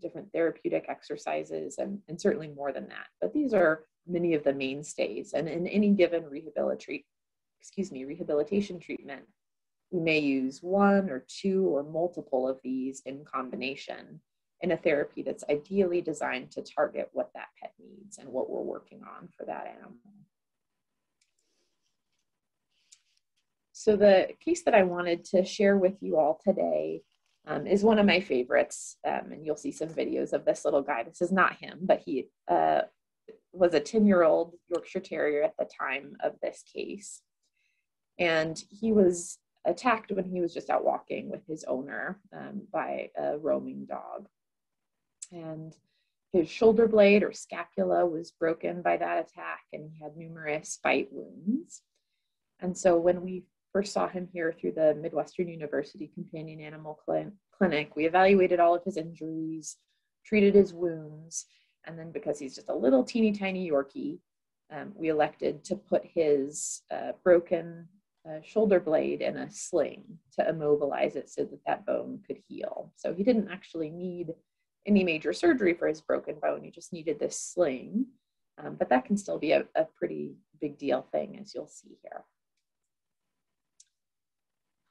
different therapeutic exercises, and, and certainly more than that. But these are many of the mainstays. And in any given rehabilitate, excuse me, rehabilitation treatment, we may use one or two or multiple of these in combination in a therapy that's ideally designed to target what that pet needs and what we're working on for that animal. So the case that I wanted to share with you all today um, is one of my favorites. Um, and you'll see some videos of this little guy. This is not him, but he uh, was a 10 year old Yorkshire Terrier at the time of this case. And he was attacked when he was just out walking with his owner um, by a roaming dog. And his shoulder blade or scapula was broken by that attack, and he had numerous bite wounds. And so when we first saw him here through the Midwestern University Companion Animal Clinic, we evaluated all of his injuries, treated his wounds, and then because he's just a little teeny tiny Yorkie, um, we elected to put his uh, broken uh, shoulder blade in a sling to immobilize it so that that bone could heal. So he didn't actually need any major surgery for his broken bone. He just needed this sling. Um, but that can still be a, a pretty big deal thing, as you'll see here.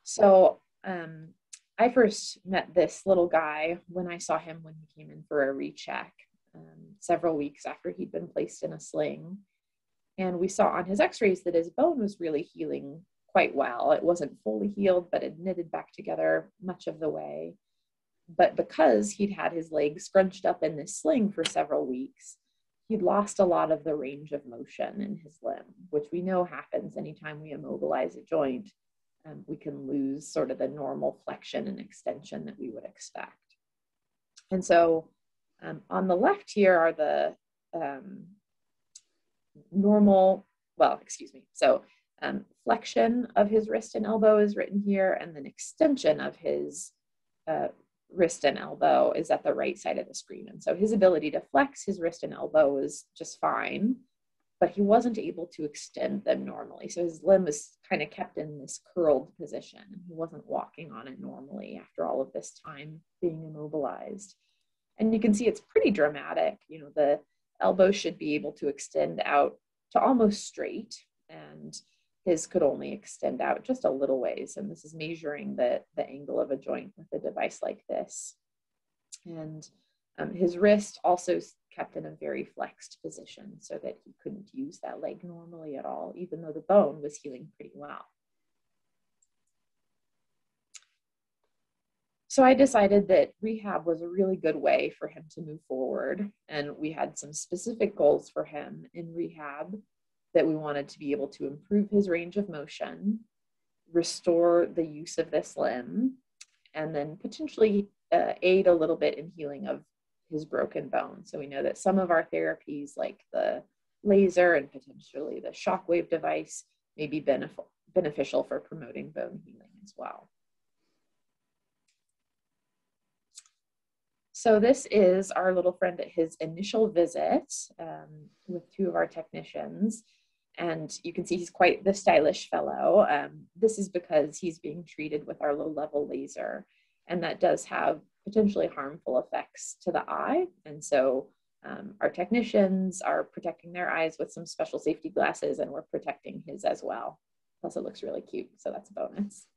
So um, I first met this little guy when I saw him when he came in for a recheck um, several weeks after he'd been placed in a sling. And we saw on his x rays that his bone was really healing quite well. It wasn't fully healed, but it knitted back together much of the way. But because he'd had his leg scrunched up in this sling for several weeks, he'd lost a lot of the range of motion in his limb, which we know happens anytime we immobilize a joint. Um, we can lose sort of the normal flexion and extension that we would expect. And so um, on the left here are the um, normal, well, excuse me. So um, flexion of his wrist and elbow is written here, and then extension of his uh, wrist and elbow is at the right side of the screen. And so his ability to flex his wrist and elbow is just fine, but he wasn't able to extend them normally. So his limb was kind of kept in this curled position. He wasn't walking on it normally after all of this time being immobilized. And you can see it's pretty dramatic. You know, the elbow should be able to extend out to almost straight and his could only extend out just a little ways. And this is measuring the, the angle of a joint with a device like this. And um, his wrist also kept in a very flexed position so that he couldn't use that leg normally at all, even though the bone was healing pretty well. So I decided that rehab was a really good way for him to move forward. And we had some specific goals for him in rehab that we wanted to be able to improve his range of motion, restore the use of this limb, and then potentially uh, aid a little bit in healing of his broken bone. So we know that some of our therapies, like the laser and potentially the shockwave device, may be benef- beneficial for promoting bone healing as well. So this is our little friend at his initial visit um, with two of our technicians and you can see he's quite the stylish fellow. Um, this is because he's being treated with our low level laser, and that does have potentially harmful effects to the eye. And so um, our technicians are protecting their eyes with some special safety glasses, and we're protecting his as well. Plus, it looks really cute, so that's a bonus.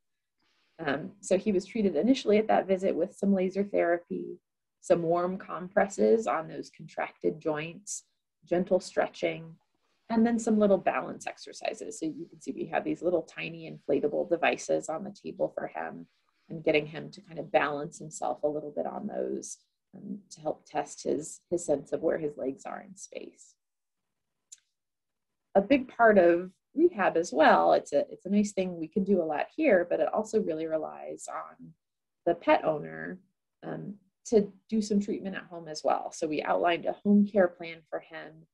Um, so he was treated initially at that visit with some laser therapy, some warm compresses on those contracted joints, gentle stretching, and then some little balance exercises. So you can see we have these little tiny inflatable devices on the table for him and getting him to kind of balance himself a little bit on those um, to help test his, his sense of where his legs are in space. A big part of rehab as well, it's a, it's a nice thing we can do a lot here, but it also really relies on the pet owner um, to do some treatment at home as well. So we outlined a home care plan for him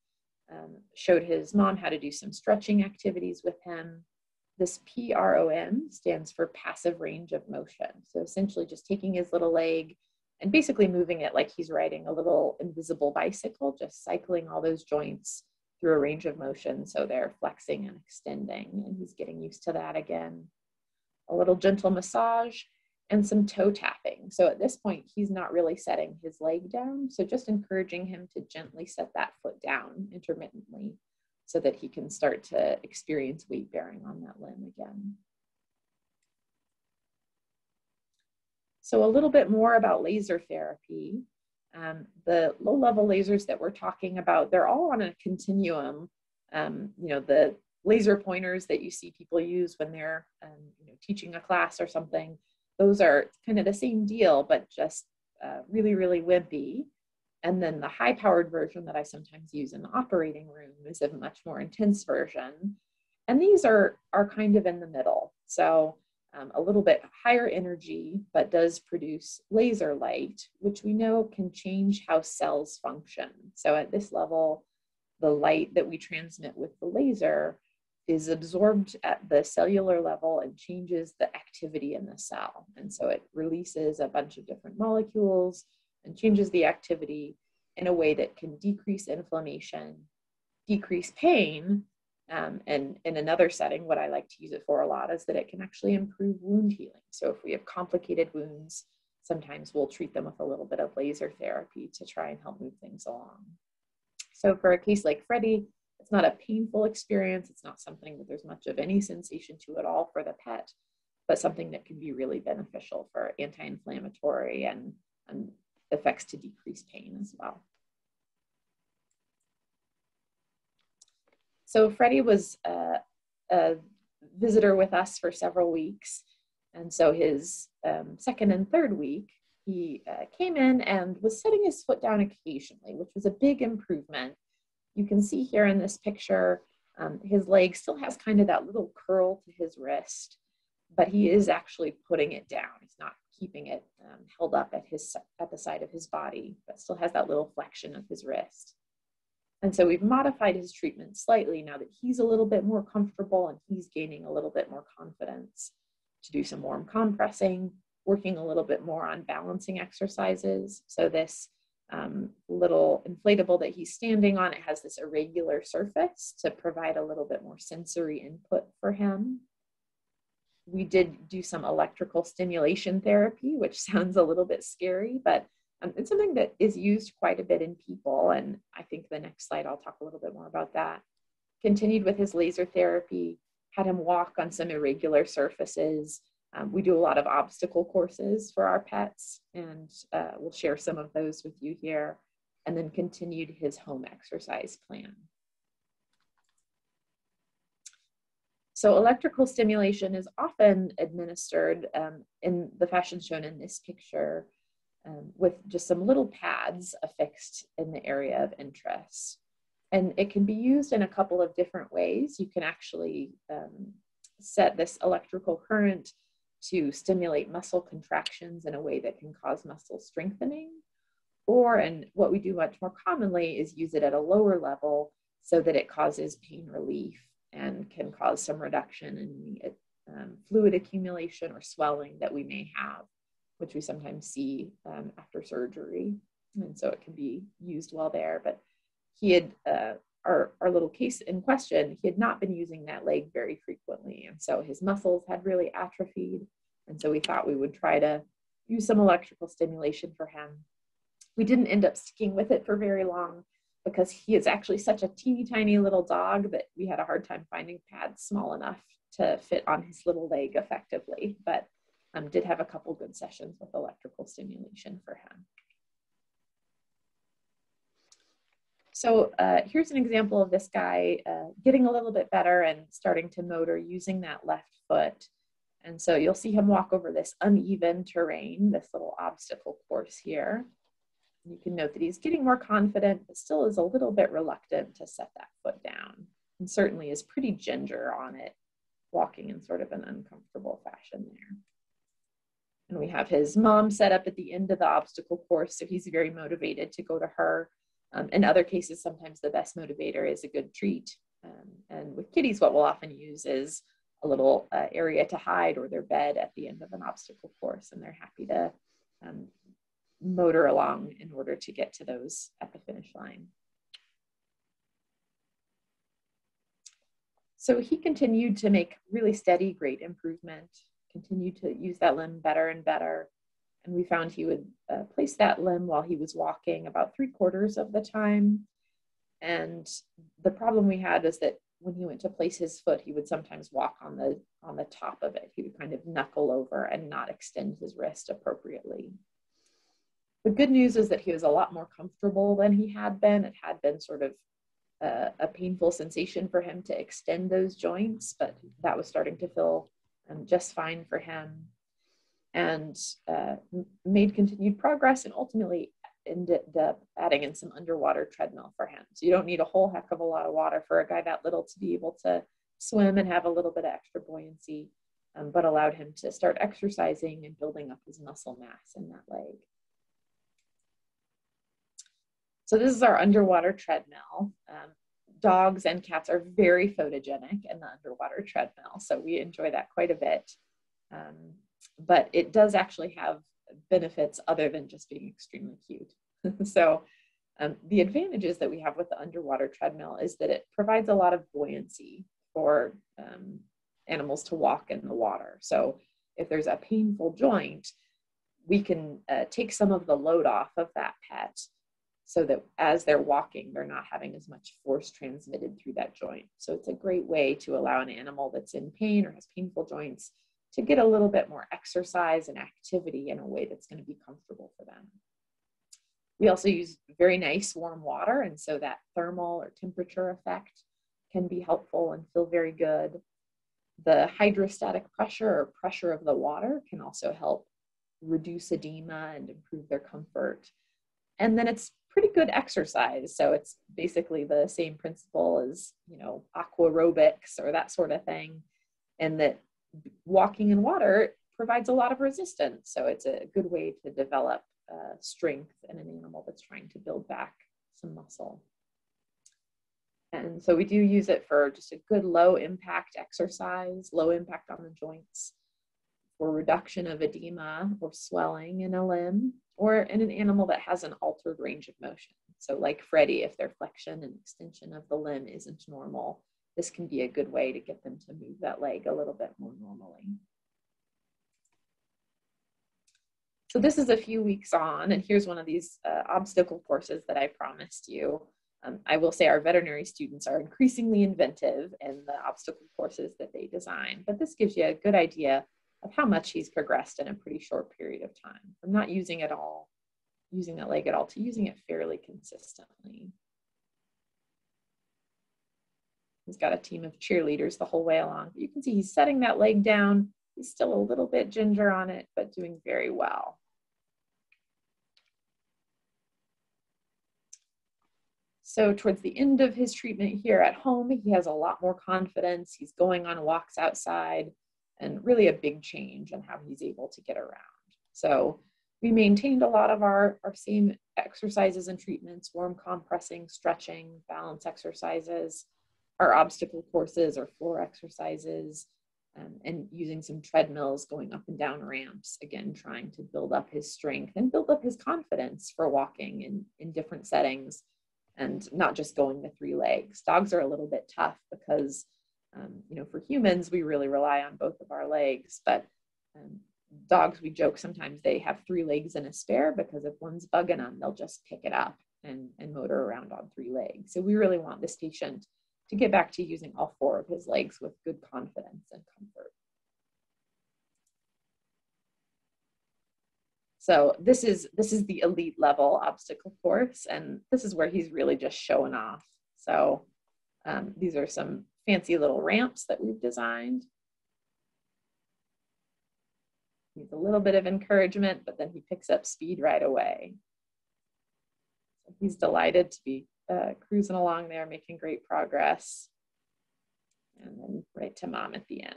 um, showed his mom how to do some stretching activities with him. This PROM stands for passive range of motion. So essentially just taking his little leg and basically moving it like he's riding a little invisible bicycle, just cycling all those joints through a range of motion so they're flexing and extending and he's getting used to that again. A little gentle massage and some toe tapping. So at this point, he's not really setting his leg down. So just encouraging him to gently set that foot down intermittently so that he can start to experience weight bearing on that limb again. So a little bit more about laser therapy. Um, the low level lasers that we're talking about, they're all on a continuum. Um, you know, the laser pointers that you see people use when they're um, you know, teaching a class or something, those are kind of the same deal, but just uh, really, really wimpy. And then the high powered version that I sometimes use in the operating room is a much more intense version. And these are, are kind of in the middle. So um, a little bit higher energy, but does produce laser light, which we know can change how cells function. So at this level, the light that we transmit with the laser is absorbed at the cellular level and changes the activity in the cell. And so it releases a bunch of different molecules and changes the activity in a way that can decrease inflammation, decrease pain, um, and in another setting, what I like to use it for a lot is that it can actually improve wound healing. So if we have complicated wounds, sometimes we'll treat them with a little bit of laser therapy to try and help move things along. So for a case like Freddie, it's not a painful experience. It's not something that there's much of any sensation to at all for the pet, but something that can be really beneficial for anti-inflammatory and, and effects to decrease pain as well. So Freddie was uh, a visitor with us for several weeks. And so his um, second and third week, he uh, came in and was setting his foot down occasionally, which was a big improvement you can see here in this picture, um, his leg still has kind of that little curl to his wrist, but he is actually putting it down. He's not keeping it um, held up at his at the side of his body, but still has that little flexion of his wrist. And so we've modified his treatment slightly now that he's a little bit more comfortable and he's gaining a little bit more confidence to do some warm compressing, working a little bit more on balancing exercises. So this um, little inflatable that he's standing on. It has this irregular surface to provide a little bit more sensory input for him. We did do some electrical stimulation therapy, which sounds a little bit scary, but um, it's something that is used quite a bit in people. And I think the next slide, I'll talk a little bit more about that. Continued with his laser therapy, had him walk on some irregular surfaces, um, we do a lot of obstacle courses for our pets, and uh, we'll share some of those with you here, and then continued his home exercise plan. So electrical stimulation is often administered um, in the fashion shown in this picture um, with just some little pads affixed in the area of interest. And it can be used in a couple of different ways. You can actually um, set this electrical current to stimulate muscle contractions in a way that can cause muscle strengthening. Or, and what we do much more commonly is use it at a lower level so that it causes pain relief and can cause some reduction in the um, fluid accumulation or swelling that we may have, which we sometimes see um, after surgery. And so it can be used while there. But he had uh, our, our little case in question, he had not been using that leg very frequently. And so his muscles had really atrophied. And so we thought we would try to use some electrical stimulation for him. We didn't end up sticking with it for very long because he is actually such a teeny tiny little dog that we had a hard time finding pads small enough to fit on his little leg effectively. But um, did have a couple good sessions with electrical stimulation for him. So uh, here's an example of this guy uh, getting a little bit better and starting to motor using that left foot. And so you'll see him walk over this uneven terrain, this little obstacle course here. You can note that he's getting more confident, but still is a little bit reluctant to set that foot down. And certainly is pretty ginger on it, walking in sort of an uncomfortable fashion there. And we have his mom set up at the end of the obstacle course, so he's very motivated to go to her. Um, in other cases, sometimes the best motivator is a good treat. Um, and with kitties, what we'll often use is a little uh, area to hide or their bed at the end of an obstacle course, and they're happy to motor along in order to get to those at the finish line. So he continued to make really steady, great improvement, continued to use that limb better and better. And we found he would uh, place that limb while he was walking about three quarters of the time. And the problem we had is that when he went to place his foot, he would sometimes walk on the on the top of it. He would kind of knuckle over and not extend his wrist appropriately. The good news is that he was a lot more comfortable than he had been. It had been sort of a, a painful sensation for him to extend those joints, but that was starting to feel um, just fine for him and uh, made continued progress and ultimately ended up adding in some underwater treadmill for him. So you don't need a whole heck of a lot of water for a guy that little to be able to swim and have a little bit of extra buoyancy, um, but allowed him to start exercising and building up his muscle mass in that leg. So this is our underwater treadmill. Um, dogs and cats are very photogenic in the underwater treadmill, so we enjoy that quite a bit. Um, but it does actually have benefits other than just being extremely cute. so um, the advantages that we have with the underwater treadmill is that it provides a lot of buoyancy for um, animals to walk in the water. So if there's a painful joint, we can uh, take some of the load off of that pet so that as they're walking, they're not having as much force transmitted through that joint. So it's a great way to allow an animal that's in pain or has painful joints to get a little bit more exercise and activity in a way that's going to be comfortable for them. We also use very nice warm water, and so that thermal or temperature effect can be helpful and feel very good. The hydrostatic pressure or pressure of the water can also help reduce edema and improve their comfort. And then it's pretty good exercise. So it's basically the same principle as, you know, aqua aerobics or that sort of thing. And that walking in water provides a lot of resistance. So it's a good way to develop uh, strength in an animal that's trying to build back some muscle. And so we do use it for just a good low impact exercise, low impact on the joints, for reduction of edema or swelling in a limb, or in an animal that has an altered range of motion. So, like Freddie, if their flexion and extension of the limb isn't normal, this can be a good way to get them to move that leg a little bit more normally. So this is a few weeks on, and here's one of these uh, obstacle courses that I promised you. Um, I will say our veterinary students are increasingly inventive in the obstacle courses that they design, but this gives you a good idea of how much he's progressed in a pretty short period of time from not using it all, using that leg at all, to using it fairly consistently. He's got a team of cheerleaders the whole way along. You can see he's setting that leg down. He's still a little bit ginger on it, but doing very well. So towards the end of his treatment here at home, he has a lot more confidence. He's going on walks outside and really a big change in how he's able to get around. So we maintained a lot of our, our same exercises and treatments, warm compressing, stretching, balance exercises, our obstacle courses or floor exercises, um, and using some treadmills going up and down ramps, again, trying to build up his strength and build up his confidence for walking in, in different settings and not just going the three legs. Dogs are a little bit tough because, um, you know, for humans, we really rely on both of our legs, but um, dogs, we joke sometimes they have three legs and a spare because if one's bugging them, they'll just pick it up and, and motor around on three legs. So we really want this patient to get back to using all four of his legs with good confidence and comfort. So this is this is the elite level obstacle course, and this is where he's really just showing off. So um, these are some fancy little ramps that we've designed. Needs a little bit of encouragement, but then he picks up speed right away. He's delighted to be uh, cruising along there, making great progress. And then right to mom at the end.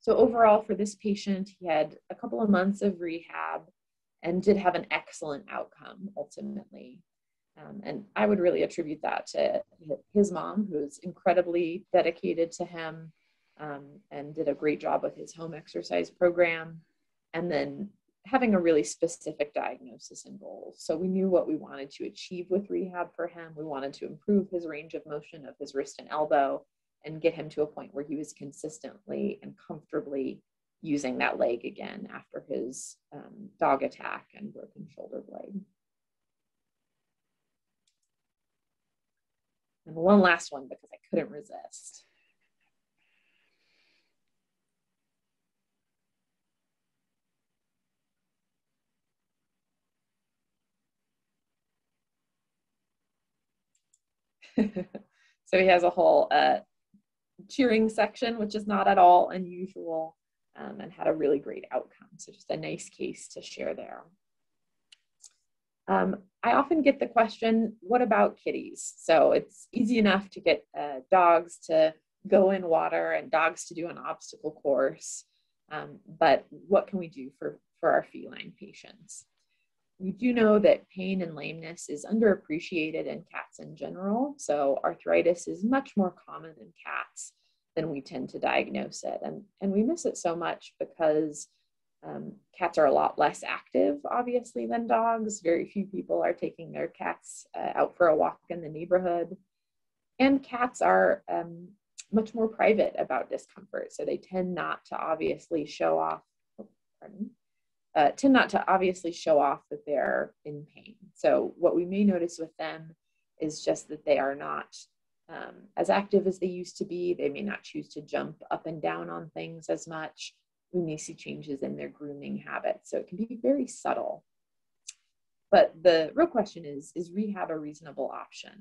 So overall for this patient, he had a couple of months of rehab and did have an excellent outcome ultimately. Um, and I would really attribute that to his mom, who's incredibly dedicated to him um, and did a great job with his home exercise program. And then having a really specific diagnosis and goals. So we knew what we wanted to achieve with rehab for him. We wanted to improve his range of motion of his wrist and elbow and get him to a point where he was consistently and comfortably using that leg again after his um, dog attack and broken shoulder blade. And one last one because I couldn't resist. so he has a whole uh, cheering section, which is not at all unusual, um, and had a really great outcome. So just a nice case to share there. Um, I often get the question, what about kitties? So it's easy enough to get uh, dogs to go in water and dogs to do an obstacle course. Um, but what can we do for, for our feline patients? We do know that pain and lameness is underappreciated in cats in general. So arthritis is much more common in cats than we tend to diagnose it. And, and we miss it so much because um, cats are a lot less active, obviously, than dogs. Very few people are taking their cats uh, out for a walk in the neighborhood. And cats are um, much more private about discomfort. So they tend not to obviously show off, oh, pardon, uh, tend not to obviously show off that they're in pain. So, what we may notice with them is just that they are not um, as active as they used to be. They may not choose to jump up and down on things as much. We may see changes in their grooming habits. So, it can be very subtle. But the real question is is rehab a reasonable option?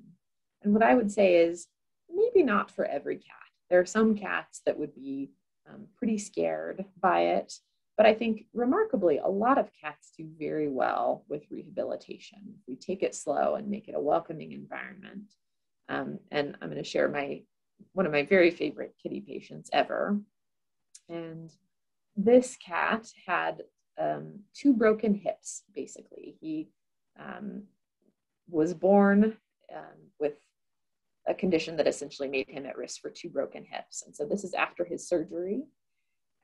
And what I would say is maybe not for every cat. There are some cats that would be um, pretty scared by it. But I think remarkably, a lot of cats do very well with rehabilitation. We take it slow and make it a welcoming environment. Um, and I'm going to share my one of my very favorite kitty patients ever. And this cat had um, two broken hips, basically. He um, was born um, with a condition that essentially made him at risk for two broken hips. And so this is after his surgery.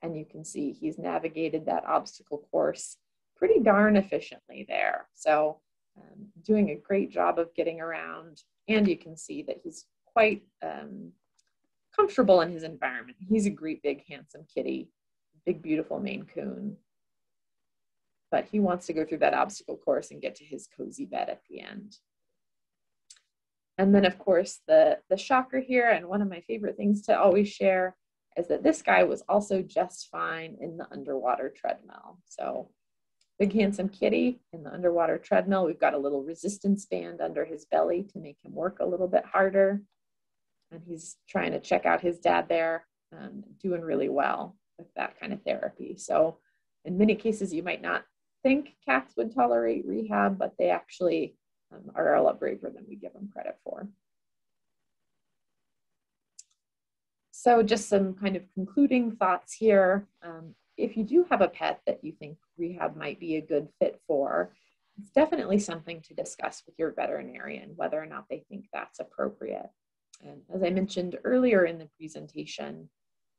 And you can see he's navigated that obstacle course pretty darn efficiently there. So um, doing a great job of getting around. And you can see that he's quite um, comfortable in his environment. He's a great big handsome kitty, big beautiful Maine Coon. But he wants to go through that obstacle course and get to his cozy bed at the end. And then of course the, the shocker here, and one of my favorite things to always share is that this guy was also just fine in the underwater treadmill. So big handsome kitty in the underwater treadmill. We've got a little resistance band under his belly to make him work a little bit harder. And he's trying to check out his dad there, um, doing really well with that kind of therapy. So in many cases, you might not think cats would tolerate rehab, but they actually um, are a lot braver than we give them credit for. So just some kind of concluding thoughts here. Um, if you do have a pet that you think rehab might be a good fit for, it's definitely something to discuss with your veterinarian, whether or not they think that's appropriate. And as I mentioned earlier in the presentation,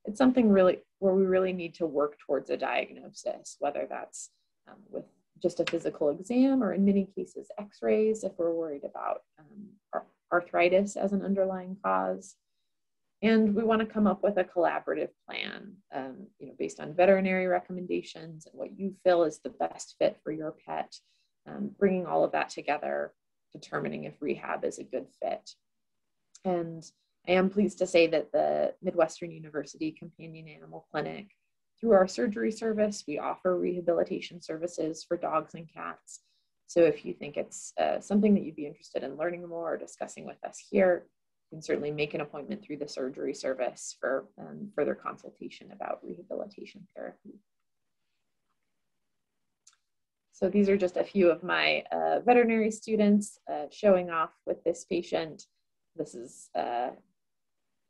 it's something really where we really need to work towards a diagnosis, whether that's um, with just a physical exam or in many cases x-rays if we're worried about um, arthritis as an underlying cause and we want to come up with a collaborative plan, um, you know, based on veterinary recommendations and what you feel is the best fit for your pet. Um, bringing all of that together, determining if rehab is a good fit. And I am pleased to say that the Midwestern University Companion Animal Clinic, through our surgery service, we offer rehabilitation services for dogs and cats. So if you think it's uh, something that you'd be interested in learning more or discussing with us here, you can certainly make an appointment through the surgery service for um, further consultation about rehabilitation therapy. So these are just a few of my uh, veterinary students uh, showing off with this patient. This is uh,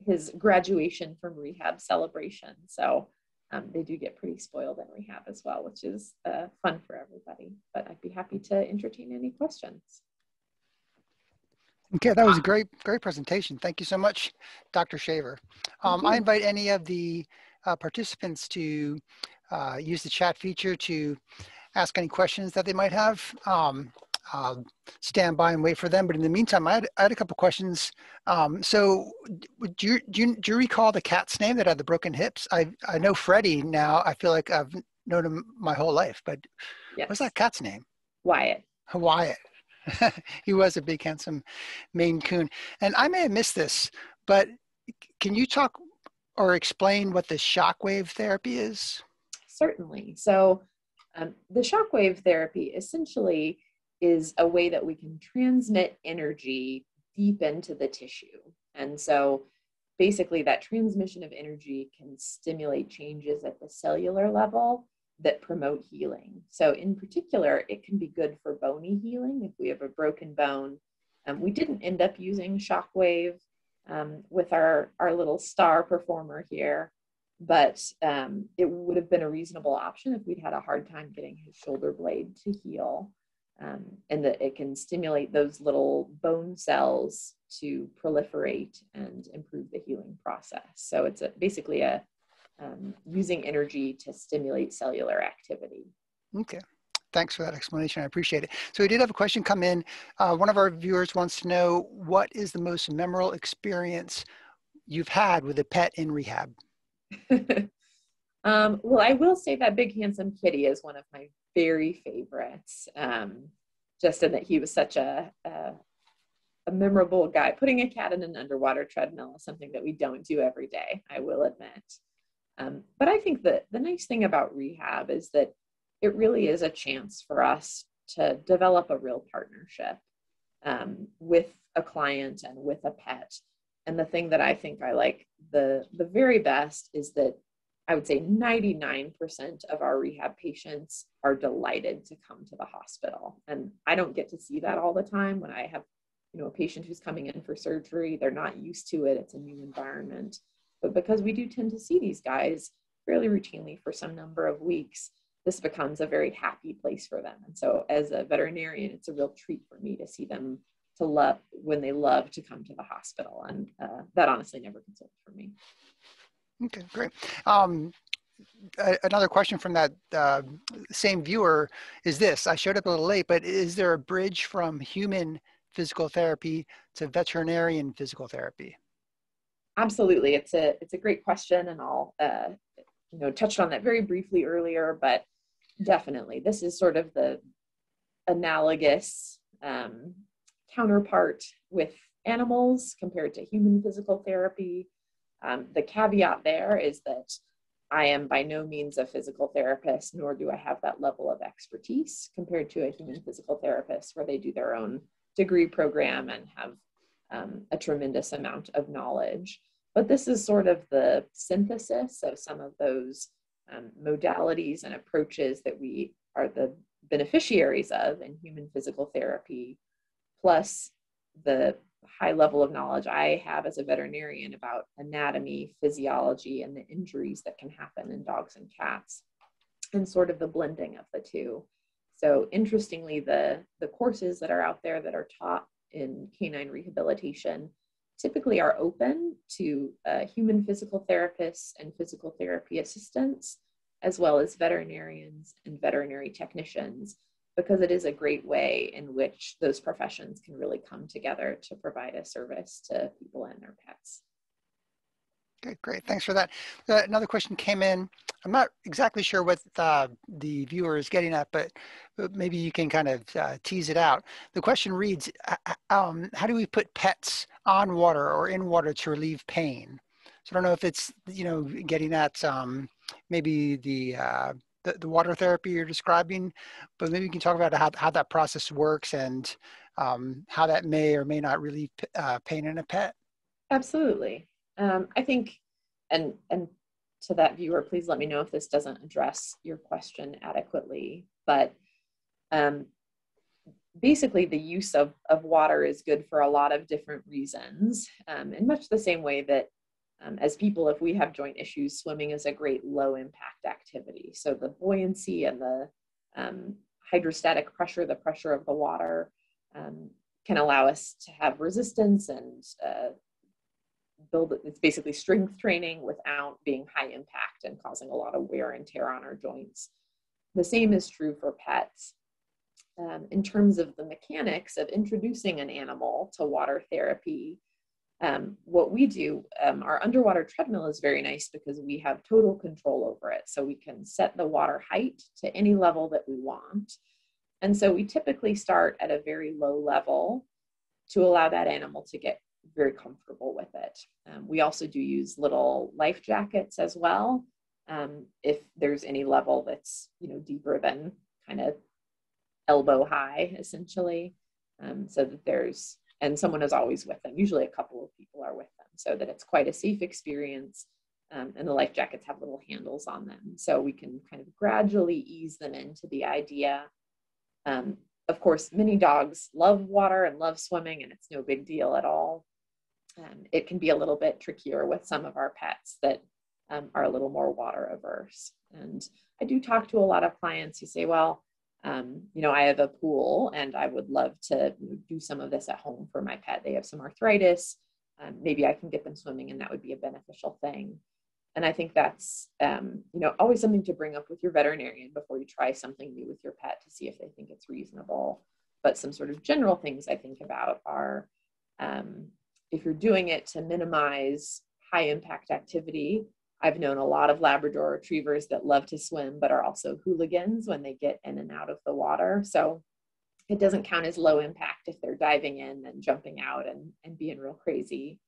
his graduation from rehab celebration. So um, they do get pretty spoiled in rehab as well, which is uh, fun for everybody. But I'd be happy to entertain any questions. Okay, that was a great, great presentation. Thank you so much, Dr. Shaver. Um, I invite any of the uh, participants to uh, use the chat feature to ask any questions that they might have. Um, uh, stand by and wait for them. But in the meantime, I had, I had a couple questions. Um, so, do you, do you, do you recall the cat's name that had the broken hips? I I know Freddie now. I feel like I've known him my whole life, but yes. what's that cat's name? Wyatt. Wyatt. he was a big, handsome Maine Coon. And I may have missed this, but can you talk or explain what the shockwave therapy is? Certainly. So, um, the shockwave therapy essentially is a way that we can transmit energy deep into the tissue. And so, basically, that transmission of energy can stimulate changes at the cellular level that promote healing. So, in particular, it can be good for bony healing if we have a broken bone. Um, we didn't end up using shockwave um, with our, our little star performer here, but um, it would have been a reasonable option if we'd had a hard time getting his shoulder blade to heal. Um, and that it can stimulate those little bone cells to proliferate and improve the healing process. So it's a, basically a um, using energy to stimulate cellular activity. Okay. Thanks for that explanation. I appreciate it. So we did have a question come in. Uh, one of our viewers wants to know what is the most memorable experience you've had with a pet in rehab? um, well, I will say that Big Handsome Kitty is one of my very favorites. Um, just in that he was such a, a, a memorable guy. Putting a cat in an underwater treadmill is something that we don't do every day. I will admit. Um, but I think that the nice thing about rehab is that it really is a chance for us to develop a real partnership um, with a client and with a pet. And the thing that I think I like the the very best is that I would say 99% of our rehab patients are delighted to come to the hospital. And I don't get to see that all the time when I have, you know, a patient who's coming in for surgery, they're not used to it, it's a new environment. But because we do tend to see these guys fairly routinely for some number of weeks, this becomes a very happy place for them. And so, as a veterinarian, it's a real treat for me to see them to love when they love to come to the hospital. And uh, that honestly never consoled for me. Okay, great. Um, another question from that uh, same viewer is this I showed up a little late, but is there a bridge from human physical therapy to veterinarian physical therapy? absolutely it's a it's a great question and i'll uh, you know touched on that very briefly earlier but definitely this is sort of the analogous um, counterpart with animals compared to human physical therapy um, the caveat there is that i am by no means a physical therapist nor do i have that level of expertise compared to a human physical therapist where they do their own degree program and have um, a tremendous amount of knowledge. But this is sort of the synthesis of some of those um, modalities and approaches that we are the beneficiaries of in human physical therapy, plus the high level of knowledge I have as a veterinarian about anatomy, physiology, and the injuries that can happen in dogs and cats, and sort of the blending of the two. So interestingly, the, the courses that are out there that are taught in canine rehabilitation typically are open to uh, human physical therapists and physical therapy assistants, as well as veterinarians and veterinary technicians, because it is a great way in which those professions can really come together to provide a service to people and their pets. Okay, great. Thanks for that. Uh, another question came in. I'm not exactly sure what uh, the viewer is getting at, but, but maybe you can kind of uh, tease it out. The question reads, um, how do we put pets on water or in water to relieve pain? So I don't know if it's, you know, getting at um, maybe the, uh, the, the, water therapy you're describing, but maybe you can talk about how, how that process works and um, how that may or may not relieve pain in a pet. Absolutely. Um, I think, and and to that viewer, please let me know if this doesn't address your question adequately. But um, basically, the use of, of water is good for a lot of different reasons. Um, in much the same way that um, as people, if we have joint issues, swimming is a great low impact activity. So the buoyancy and the um, hydrostatic pressure, the pressure of the water, um, can allow us to have resistance and uh, build it's basically strength training without being high impact and causing a lot of wear and tear on our joints. The same is true for pets. um, in terms of the mechanics of introducing an animal to water therapy, um, what we do, um, our underwater treadmill is very nice because we have total control over it. So we can set the water height to any level that we want. And so we typically start at a very low level to allow that animal to get very comfortable with it. Um, we also do use little life jackets as well. Um, if there's any level that's you know deeper than kind of elbow high, essentially, um, so that there's and someone is always with them. Usually, a couple of people are with them, so that it's quite a safe experience. Um, and the life jackets have little handles on them, so we can kind of gradually ease them into the idea. Um, of course, many dogs love water and love swimming, and it's no big deal at all. Um, it can be a little bit trickier with some of our pets that um, are a little more water averse. And I do talk to a lot of clients who say, well, um, you know, I have a pool and I would love to do some of this at home for my pet. They have some arthritis. Um, maybe I can get them swimming and that would be a beneficial thing. And I think that's, um, you know, always something to bring up with your veterinarian before you try something new with your pet to see if they think it's reasonable. But some sort of general things I think about are um, if you're doing it to minimize high impact activity, I've known a lot of Labrador retrievers that love to swim, but are also hooligans when they get in and out of the water. So it doesn't count as low impact if they're diving in and jumping out and, and being real crazy.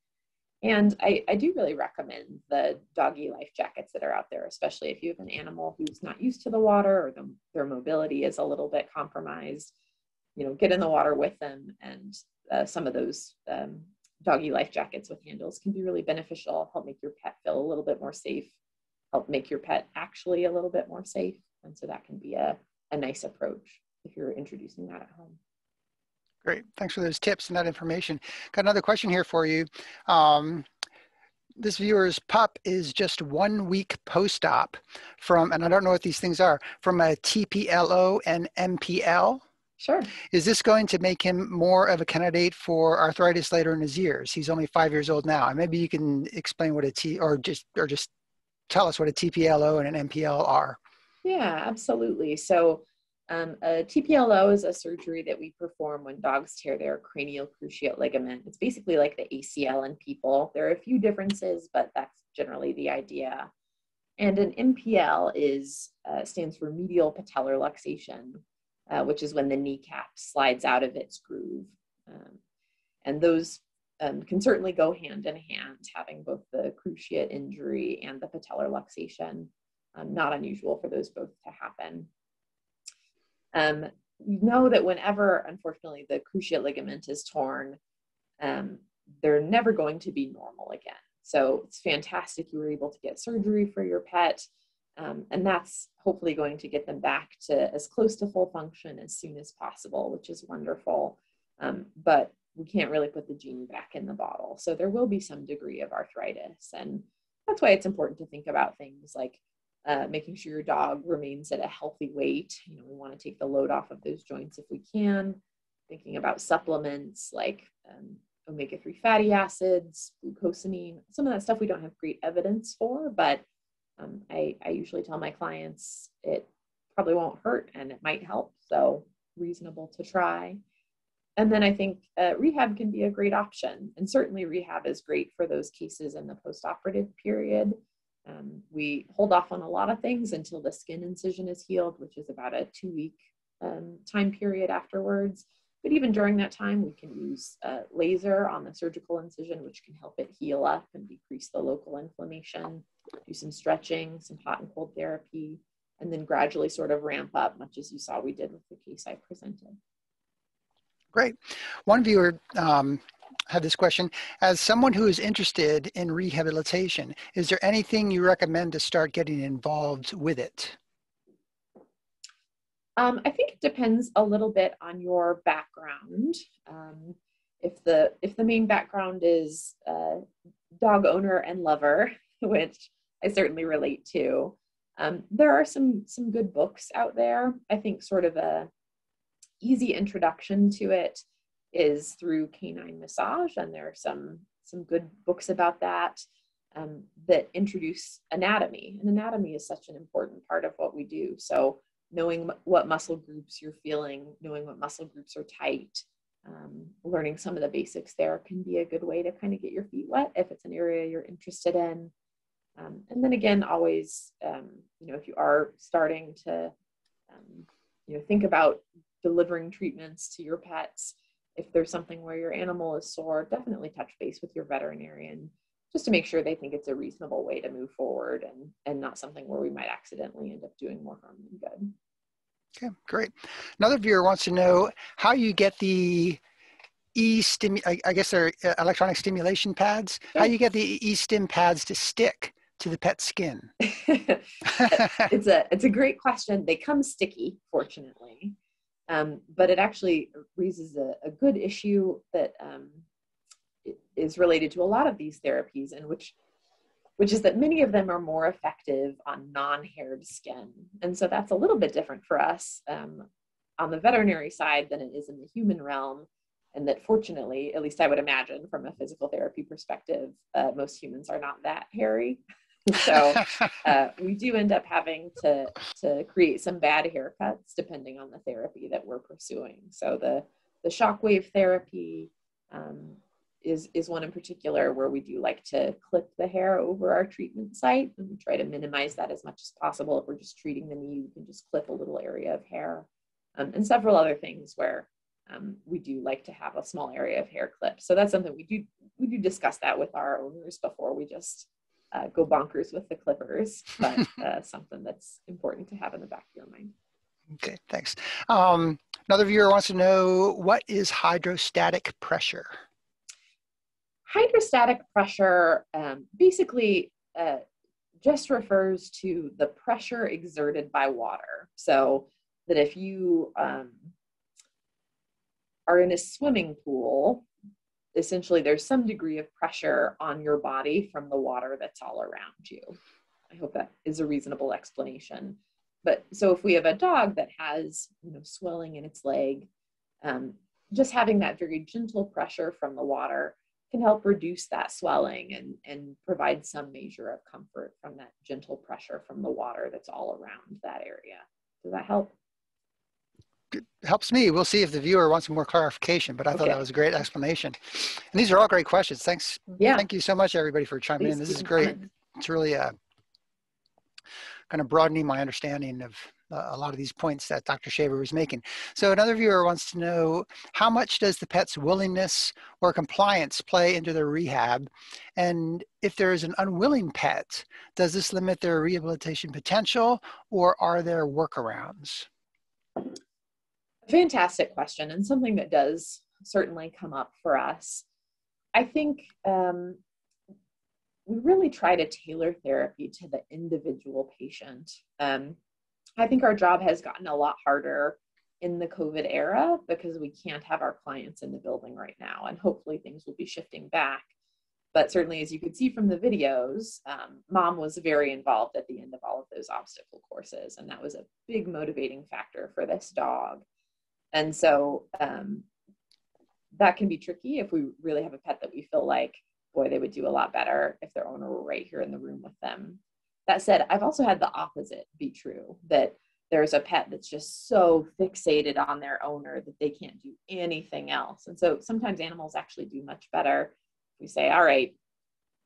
And I, I do really recommend the doggy life jackets that are out there, especially if you have an animal who's not used to the water or the, their mobility is a little bit compromised. You know, get in the water with them, and uh, some of those um, doggy life jackets with handles can be really beneficial, help make your pet feel a little bit more safe, help make your pet actually a little bit more safe. And so that can be a, a nice approach if you're introducing that at home. Great. Thanks for those tips and that information. Got another question here for you. Um, this viewer's pup is just one week post-op from, and I don't know what these things are, from a TPLO and MPL. Sure. Is this going to make him more of a candidate for arthritis later in his years? He's only five years old now. And maybe you can explain what a T or just or just tell us what a TPLO and an MPL are. Yeah, absolutely. So um, a TPLO is a surgery that we perform when dogs tear their cranial cruciate ligament. It's basically like the ACL in people. There are a few differences, but that's generally the idea. And an MPL is uh, stands for medial patellar luxation, uh, which is when the kneecap slides out of its groove. Um, and those um, can certainly go hand in hand, having both the cruciate injury and the patellar luxation. Um, not unusual for those both to happen. Um, you know that whenever, unfortunately, the cruciate ligament is torn, um, they're never going to be normal again. So it's fantastic you were able to get surgery for your pet. Um, and that's hopefully going to get them back to as close to full function as soon as possible, which is wonderful. Um, but we can't really put the gene back in the bottle. So there will be some degree of arthritis. And that's why it's important to think about things like uh, making sure your dog remains at a healthy weight. You know, we want to take the load off of those joints if we can. Thinking about supplements like um, omega 3 fatty acids, glucosamine, some of that stuff we don't have great evidence for, but um, I, I usually tell my clients it probably won't hurt and it might help. So, reasonable to try. And then I think uh, rehab can be a great option. And certainly, rehab is great for those cases in the postoperative period. Um, we hold off on a lot of things until the skin incision is healed, which is about a two week um, time period afterwards. But even during that time, we can use uh, laser on the surgical incision, which can help it heal up and decrease the local inflammation do some stretching, some hot and cold therapy, and then gradually sort of ramp up, much as you saw we did with the case I presented. Great. One viewer um, had this question. As someone who is interested in rehabilitation, is there anything you recommend to start getting involved with it? Um, I think it depends a little bit on your background. Um, if the if the main background is uh, dog owner and lover, which I certainly relate to. Um, there are some some good books out there. I think sort of a easy introduction to it is through Canine Massage, and there are some some good books about that um, that introduce anatomy. And anatomy is such an important part of what we do. So knowing what muscle groups you're feeling, knowing what muscle groups are tight, um, learning some of the basics there can be a good way to kind of get your feet wet if it's an area you're interested in. Um, and then again, always, um, you know, if you are starting to, um, you know, think about delivering treatments to your pets, if there's something where your animal is sore, definitely touch base with your veterinarian just to make sure they think it's a reasonable way to move forward and, and not something where we might accidentally end up doing more harm than good. Okay, great. Another viewer wants to know how you get the e-stim, I, I guess they're uh, electronic stimulation pads, how you get the e-stim pads to stick to the pet skin? it's a it's a great question. They come sticky, fortunately, um, but it actually raises a, a good issue that um, is related to a lot of these therapies, and which which is that many of them are more effective on non-haired skin, and so that's a little bit different for us um, on the veterinary side than it is in the human realm. And that fortunately, at least I would imagine from a physical therapy perspective, uh, most humans are not that hairy. so uh, we do end up having to to create some bad haircuts depending on the therapy that we're pursuing. So the the shockwave therapy um, is is one in particular where we do like to clip the hair over our treatment site, and we try to minimize that as much as possible. If we're just treating the knee, we can just clip a little area of hair, um, and several other things where um, we do like to have a small area of hair clip. So that's something we do we do discuss that with our owners before we just uh, go bonkers with the clippers, but uh, something that's important to have in the back of your mind. Okay, thanks. Um, another viewer wants to know what is hydrostatic pressure? Hydrostatic pressure um, basically uh, just refers to the pressure exerted by water. So that if you um, are in a swimming pool essentially there's some degree of pressure on your body from the water that's all around you. I hope that is a reasonable explanation. But so if we have a dog that has you know swelling in its leg, um, just having that very gentle pressure from the water can help reduce that swelling and, and provide some measure of comfort from that gentle pressure from the water that's all around that area. Does that help? Helps me. We'll see if the viewer wants more clarification, but I okay. thought that was a great explanation. And these are all great questions. Thanks. Yeah. Thank you so much, everybody, for chiming Please in. This is great. It's really uh, kind of broadening my understanding of uh, a lot of these points that Dr. Shaver was making. So another viewer wants to know, how much does the pet's willingness or compliance play into their rehab? And if there is an unwilling pet, does this limit their rehabilitation potential or are there workarounds? Fantastic question, and something that does certainly come up for us. I think um, we really try to tailor therapy to the individual patient. Um, I think our job has gotten a lot harder in the COVID era because we can't have our clients in the building right now, and hopefully things will be shifting back. But certainly, as you could see from the videos, um, mom was very involved at the end of all of those obstacle courses, and that was a big motivating factor for this dog. And so um, that can be tricky if we really have a pet that we feel like, boy, they would do a lot better if their owner were right here in the room with them. That said, I've also had the opposite be true that there's a pet that's just so fixated on their owner that they can't do anything else. And so sometimes animals actually do much better. We say, all right,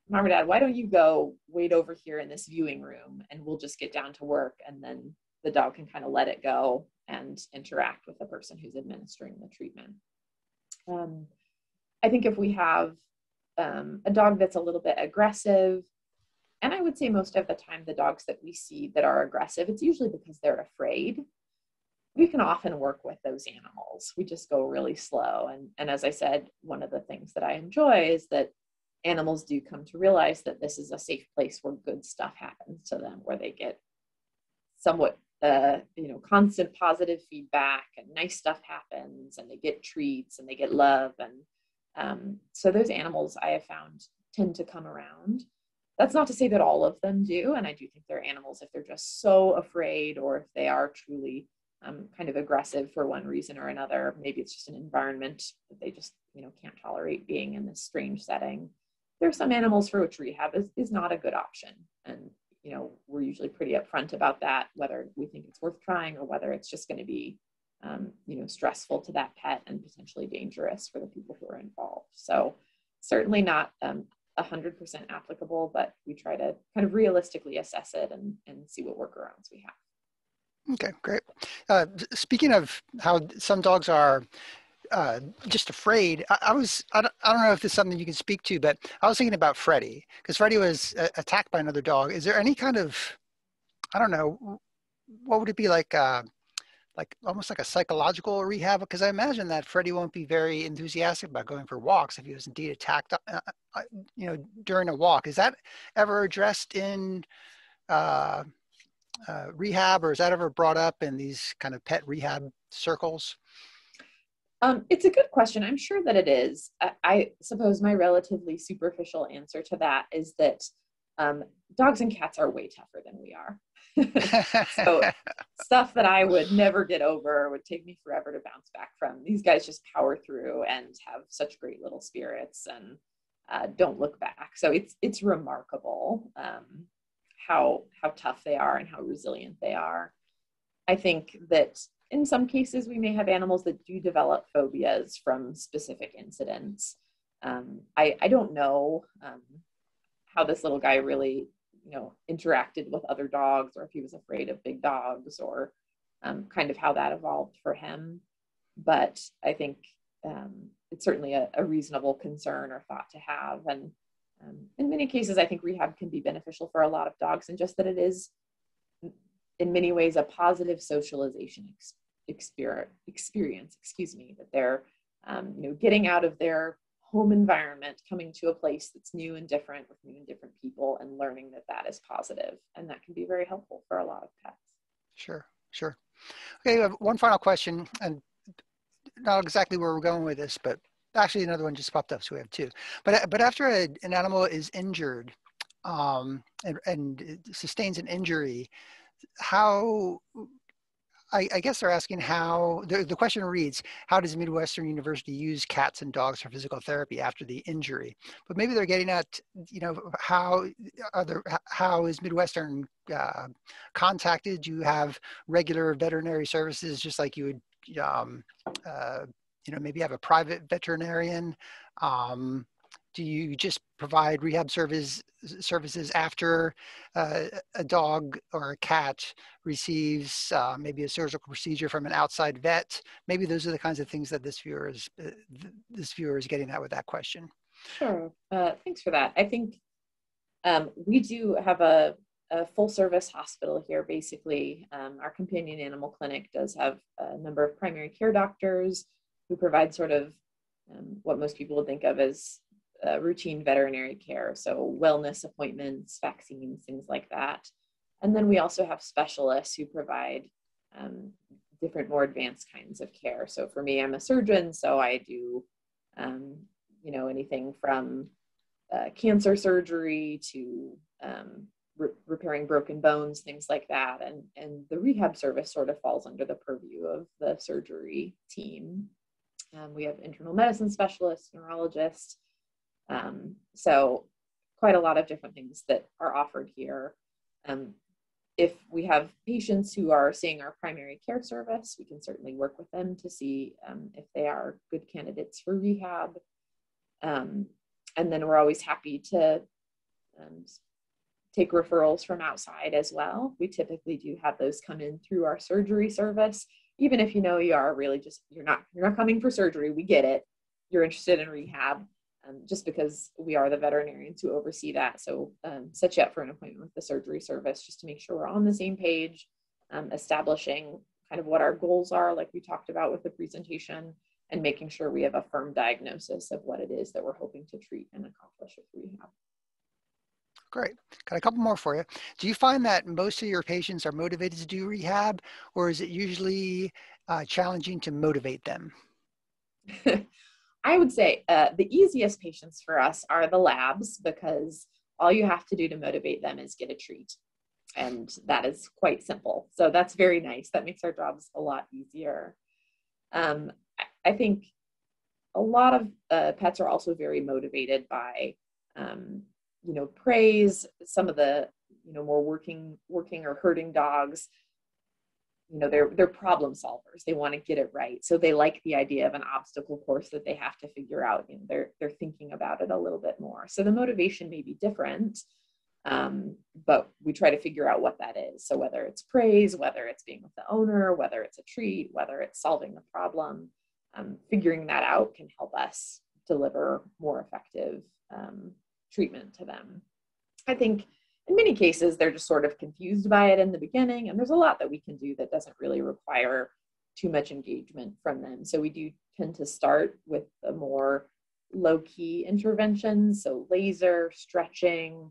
mom or dad, why don't you go wait over here in this viewing room and we'll just get down to work and then the dog can kind of let it go and interact with the person who's administering the treatment. Um, I think if we have um, a dog that's a little bit aggressive, and I would say most of the time the dogs that we see that are aggressive, it's usually because they're afraid. We can often work with those animals. We just go really slow. And, and as I said, one of the things that I enjoy is that animals do come to realize that this is a safe place where good stuff happens to them, where they get somewhat the you know constant positive feedback and nice stuff happens and they get treats and they get love and um, so those animals i have found tend to come around. That's not to say that all of them do and i do think they're animals if they're just so afraid or if they are truly um, kind of aggressive for one reason or another. Maybe it's just an environment that they just you know can't tolerate being in this strange setting. There are some animals for which rehab is, is not a good option and you know, we're usually pretty upfront about that, whether we think it's worth trying or whether it's just going to be, um, you know, stressful to that pet and potentially dangerous for the people who are involved. So certainly not um, 100% applicable, but we try to kind of realistically assess it and, and see what workarounds we have. Okay, great. Uh, speaking of how some dogs are uh, just afraid. I, I was, I don't, I don't, know if this is something you can speak to, but I was thinking about Freddie because Freddie was uh, attacked by another dog. Is there any kind of, I don't know, what would it be like, uh, like almost like a psychological rehab? Because I imagine that Freddie won't be very enthusiastic about going for walks if he was indeed attacked, uh, uh, you know, during a walk. Is that ever addressed in uh, rehab or is that ever brought up in these kind of pet rehab circles? Um, it's a good question. I'm sure that it is. I, I, suppose my relatively superficial answer to that is that um, dogs and cats are way tougher than we are. so stuff that I would never get over would take me forever to bounce back from. These guys just power through and have such great little spirits and uh, don't look back. So it's it's remarkable um, how how tough they are and how resilient they are. I think that in some cases, we may have animals that do develop phobias from specific incidents. Um, I, I don't know um, how this little guy really, you know, interacted with other dogs or if he was afraid of big dogs or um, kind of how that evolved for him. But I think um, it's certainly a, a, reasonable concern or thought to have. And um, in many cases, I think rehab can be beneficial for a lot of dogs and just that it is in many ways a positive socialization ex- experience, experience, excuse me, that they're um, you know getting out of their home environment, coming to a place that's new and different with new and different people, and learning that that is positive, and that can be very helpful for a lot of pets. Sure, sure. Okay, one final question, and not exactly where we're going with this, but actually another one just popped up, so we have two. But but after a, an animal is injured um, and, and sustains an injury, how I, I, guess they're asking how the, the question reads how does midwestern university use cats and dogs for physical therapy after the injury? But maybe they're getting at you know how other how is midwestern uh, contacted? Do you have regular veterinary services just like you would um, uh, you know maybe have a private veterinarian? Um, do you just provide rehab service services after uh, a dog or a cat receives uh, maybe a surgical procedure from an outside vet? Maybe those are the kinds of things that this viewer is uh, this viewer is getting at with that question. Sure. Uh, thanks for that. I think um, we do have a, a, full service hospital here basically. Um, our companion animal clinic does have a number of primary care doctors who provide sort of um, what most people would think of as uh, routine veterinary care, so wellness appointments, vaccines, things like that. And then we also have specialists who provide um, different, more advanced kinds of care. So for me, I'm a surgeon, so I do, um, you know, anything from uh, cancer surgery to um, re- repairing broken bones, things like that. And and the rehab service sort of falls under the purview of the surgery team. Um, we have internal medicine specialists, neurologists, um, so quite a lot of different things that are offered here. Um, if we have patients who are seeing our primary care service, we can certainly work with them to see um, if they are good candidates for rehab. Um, and then we're always happy to um, take referrals from outside as well. We typically do have those come in through our surgery service. Even if you know you are really just you're not you're not coming for surgery, we get it. You're interested in rehab um, just because we are the veterinarians who oversee that. So um, set you up for an appointment with the surgery service just to make sure we're on the same page, um, establishing kind of what our goals are, like we talked about with the presentation, and making sure we have a firm diagnosis of what it is that we're hoping to treat and accomplish with rehab. Great. Got a couple more for you. Do you find that most of your patients are motivated to do rehab, or is it usually uh, challenging to motivate them? I would say uh, the easiest patients for us are the labs because all you have to do to motivate them is get a treat. And that is quite simple. So that's very nice. That makes our jobs a lot easier. Um, I think a lot of uh, pets are also very motivated by, um, you know, praise, some of the, you know more working working or herding dogs you know they're they're problem solvers. They want to get it right. So they like the idea of an obstacle course that they have to figure out you know they're they're thinking about it a little bit more. So the motivation may be different um, but we try to figure out what that is. So whether it's praise whether it's being with the owner whether it's a treat whether it's solving the problem um, figuring that out can help us deliver more effective um, treatment to them. I think in many cases they're just sort of confused by it in the beginning and there's a lot that we can do that doesn't really require too much engagement from them so we do tend to start with the more low key interventions so laser stretching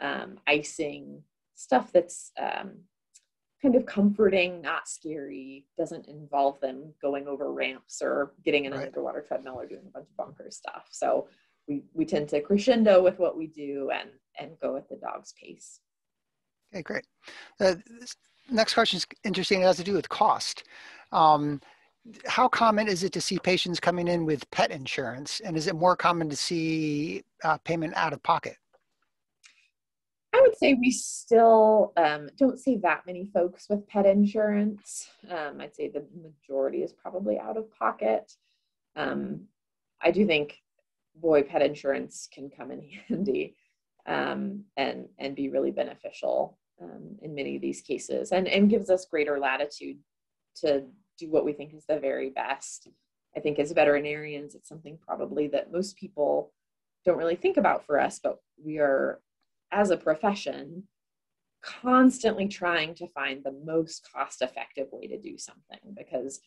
um, icing stuff that's um, kind of comforting not scary doesn't involve them going over ramps or getting in an right. underwater treadmill or doing a bunch of bunker stuff so we, we tend to crescendo with what we do and and go at the dog's pace. Okay, great. Uh, next question is interesting. It has to do with cost. Um, how common is it to see patients coming in with pet insurance, and is it more common to see uh, payment out of pocket? I would say we still um, don't see that many folks with pet insurance. Um, I'd say the majority is probably out of pocket. Um, I do think boy pet insurance can come in handy um, and and be really beneficial um, in many of these cases and and gives us greater latitude to do what we think is the very best. I think as veterinarians it's something probably that most people don't really think about for us but we are as a profession constantly trying to find the most cost effective way to do something because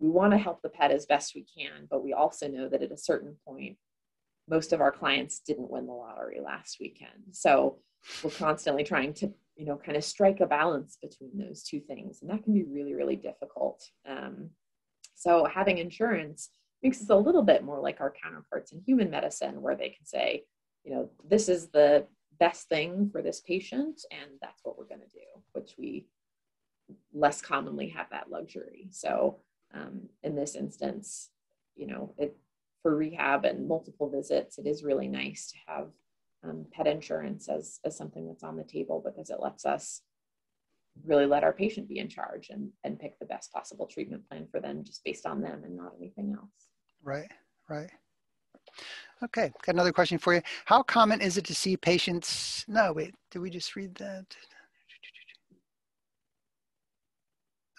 we want to help the pet as best we can but we also know that at a certain point most of our clients didn't win the lottery last weekend. So we're constantly trying to, you know, kind of strike a balance between those two things. And that can be really, really difficult. Um, so having insurance makes us a little bit more like our counterparts in human medicine, where they can say, you know, this is the best thing for this patient, and that's what we're going to do, which we less commonly have that luxury. So um, in this instance, you know, it for rehab and multiple visits, it is really nice to have um, pet insurance as, as something that's on the table because it lets us really let our patient be in charge and, and pick the best possible treatment plan for them just based on them and not anything else. Right, right. Okay, got another question for you. How common is it to see patients? No, wait, did we just read that?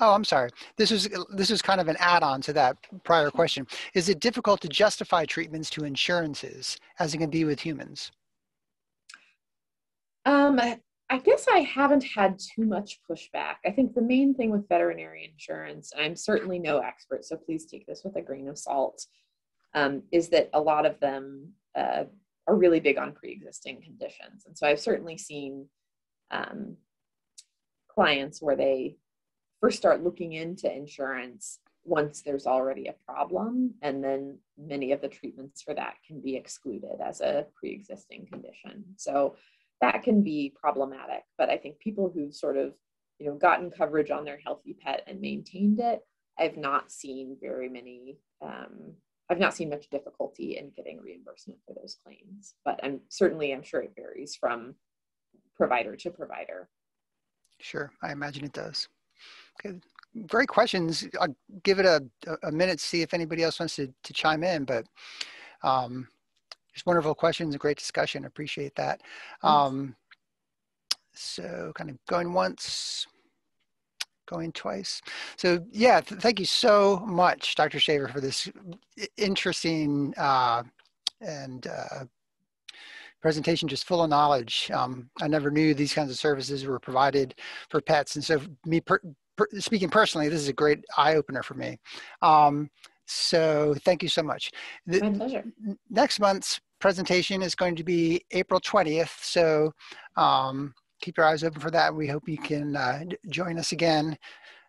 Oh, I'm sorry. This is this is kind of an add-on to that prior question. Is it difficult to justify treatments to insurances as it can be with humans? Um, I guess I haven't had too much pushback. I think the main thing with veterinary insurance, and I'm certainly no expert, so please take this with a grain of salt, um, is that a lot of them uh, are really big on pre-existing conditions, and so I've certainly seen um, clients where they first start looking into insurance once there's already a problem and then many of the treatments for that can be excluded as a pre-existing condition. So that can be problematic but i think people who've sort of you know gotten coverage on their healthy pet and maintained it i've not seen very many um, i've not seen much difficulty in getting reimbursement for those claims but i'm certainly i'm sure it varies from provider to provider. Sure i imagine it does Okay, great questions. I'll give it a, a minute to see if anybody else wants to, to chime in, but um, just wonderful questions, a great discussion. Appreciate that. Um, so kind of going once, going twice. So yeah, th thank you so much, Dr. Shaver, for this interesting uh, and uh, presentation just full of knowledge. Um, I never knew these kinds of services were provided for pets. And so me per speaking personally, this is a great eye opener for me. Um, so thank you so much. The, My pleasure. Next month's presentation is going to be April 20th. So um, keep your eyes open for that. We hope you can uh, join us again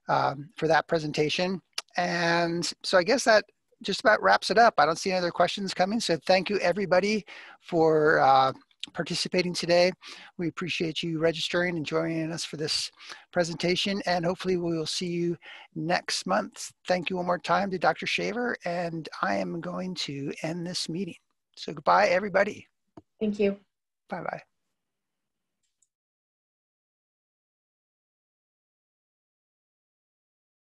um, for that presentation. And so I guess that just about wraps it up. I don't see any other questions coming. So thank you everybody for uh, participating today. We appreciate you registering and joining us for this presentation and hopefully we will see you next month. Thank you one more time to Dr. Shaver and I am going to end this meeting. So goodbye everybody. Thank you. Bye-bye.